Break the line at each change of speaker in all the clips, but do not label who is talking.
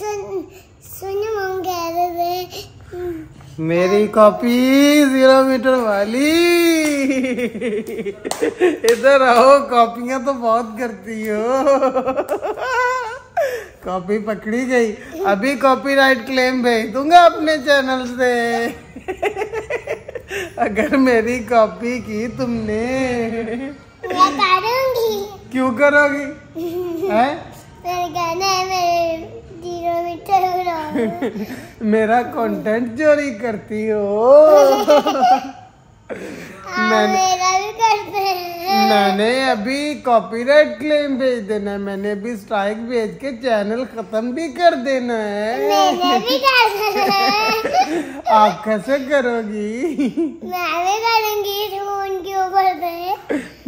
सुन मेरी copy zero metre वाली। इधर आओ कॉपियाँ तो बहुत करती हो। कॉपी पकड़ी गई। अभी कॉपीराइट क्लेम भेज दूँगा अपने चैनल से। अगर मेरी कॉपी की तुमने।
मैं करूँगी
क्यों करोगी? है?
मेरा
कंटेंट चोरी करती हो।
हाँ,
मैंने- मैंने अभी कॉपीराइट क्लेम भेज देना है। मैंने अभी स्ट्राइक भेज के चैनल खत्म भी कर देना है।
मैंने भी करते हैं।
आप कैसे करोगी?
मैं भी करूँगी फ़ोन के ऊपर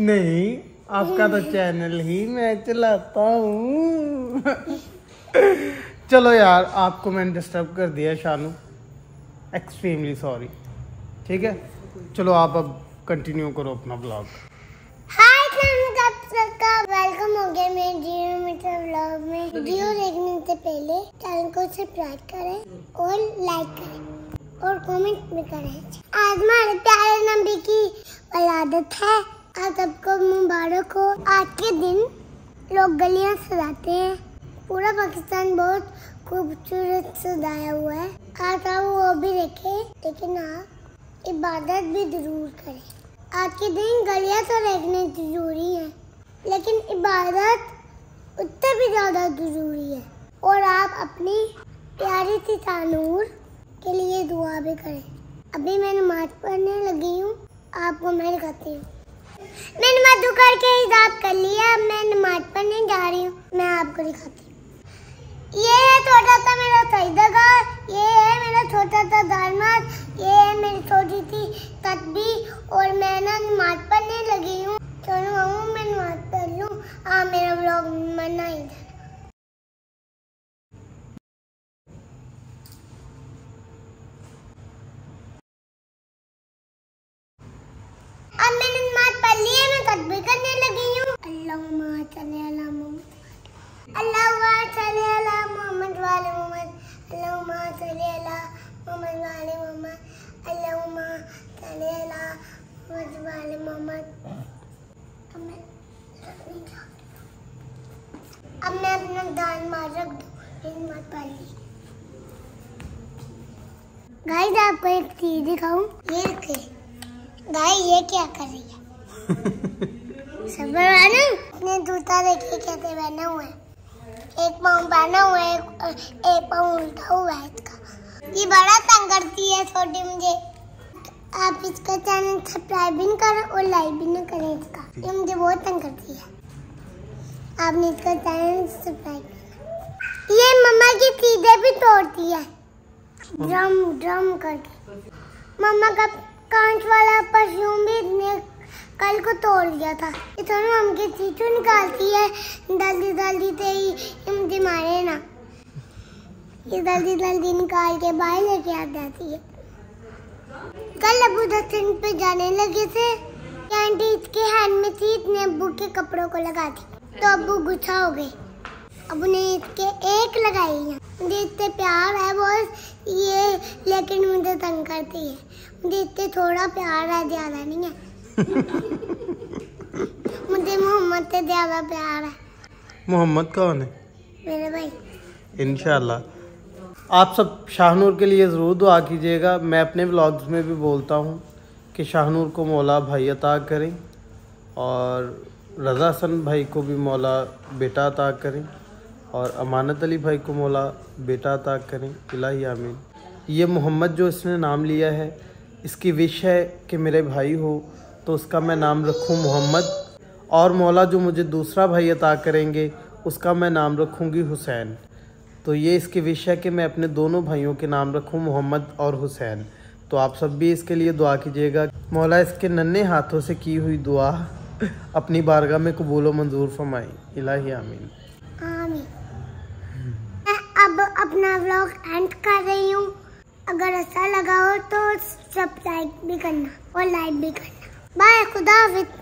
नहीं आपका तो चैनल ही मैं चलाता हूँ। चलो यार, आपको मैंने डिस्टर्ब कर दिया शानू। एक्सट्रीमली सॉरी ठीक है? चलो आप अब कंटिन्यू करो अपना ब्लॉग
वेलकम हो गया मेरे ज़ीरो मीटर व्लॉग में। वीडियो देखने से पहले चैनल को सब्सक्राइब करें और लाइक करें और कमेंट भी करें। आज हमारे प्यारे नबी की वलादत है। आज सबको मुबारक हो। आज के दिन लोग गलियाँ सजाते हैं। पूरा पाकिस्तान बहुत खूबसूरत सजाया हुआ है। आज आप वो भी देखें, लेकिन आप इबादत भी ज़रूर करें। आज के दिन गलियाँ तो रखने ज़रूरी है, लेकिन इबादत उससे भी ज़्यादा ज़रूरी है। और आप अपनी प्यारी सी तानूर के लिए दुआ भी करें। अभी मैं नमाज़ पढ़ने लगी हूँ, आपको मैं दिखाती हूँ। मैंने मधु करके हिसाब कर लिया मैं नमाज़ पढ़ने जा रही हूँ, मैं आपको दिखाती हूँ। ये है छोटा सा मेरा सईदगा ये है मेरा छोटा सा दालमात ये है मेरी छोटी सी तस्बी और मैं ना नमाज़ पढ़ने लगी हूँ। चलो मामू, मैं नमाज़ पढ़ लूँ। हाँ मेरा ब्लॉग मना ही अब मैंने नमाज़ पढ़ ली है, मैं तस्बी करने लगी हूँ। अल्लाहुम्मा सल्ली अला अब मैं अपना दान मार रख दूँ गाइस आपको एक चीज़ दिखाऊँ। ये रखे। गाय ये क्या कर रही है? सब ना अपने जूता देखिए कैसे पहना हुआ है। एक पाँव पहना हुआ है एक, पाँव उल्टा हुआ है इसका। ये बड़ा तंग करती है छोटी मुझे। आप इसका चैनल सब्सक्राइब भी नहीं करें और लाइक भी ना करें इसका। ये मुझे बहुत तंग करती है। आपने इसका चैनल सब्सक्राइब ये मम्मा की चीज़ें भी तोड़ती है। ड्रम ड्रम करके। मम्मा का कांच वाला परफ्यूम भी इसने को तोड़ दिया था। दोनों हम के चीचू निकालती है। जल्दी जल्दी मुझे मारे ना। ये जल्दी जल्दी निकाल के बाहर लेके आ जाती है। कल अबू दस्तन पे जाने लगे थे। आंटी इसके हैंड में थी, इसने अबू के कपड़ों को लगा दी। तो अबू गुस्सा हो गए। अबू ने इसके एक लगाई है। मुझे इससे प्यार है बस ये लेकिन मुझे तंग करती है। मुझे इससे थोड़ा प्यार है, ज़्यादा नहीं है। मुझे मोहम्मद से ज़्यादा प्यार है।
मोहम्मद कौन है?
मेरे भाई।
इनशाला आप सब शाहनूर के लिए ज़रूर दुआ कीजिएगा। मैं अपने ब्लॉग्स में भी बोलता हूँ कि शाहनूर को मौला भाई अता करें और रज़ा सन भाई को भी मौला बेटा अता करें और अमानत अली भाई को मौला बेटा अता करें। इलाही आमीन। ये मोहम्मद जो इसने नाम लिया है इसकी विश है कि मेरे भाई हो तो उसका मैं नाम रखूँ मोहम्मद। और मौला जो मुझे दूसरा भाई अता करेंगे, उसका मैं नाम रखूँगी हुसैन। तो ये इसकी विश है कि मैं अपने दोनों भाइयों के नाम रखूँ मोहम्मद और हुसैन। तो आप सब भी इसके लिए दुआ कीजिएगा। मौला, इसके नन्हे हाथों से की हुई दुआ अपनी बारगाह में कबूल मंजूर फरमाई। इलाही आमीन।
मैं अब अपना व्लॉग एंड कर रही हूँ। अगर अच्छा लगा हो तो सब्सक्राइब भी करना और लाइक भी करना। Marco, cuidado,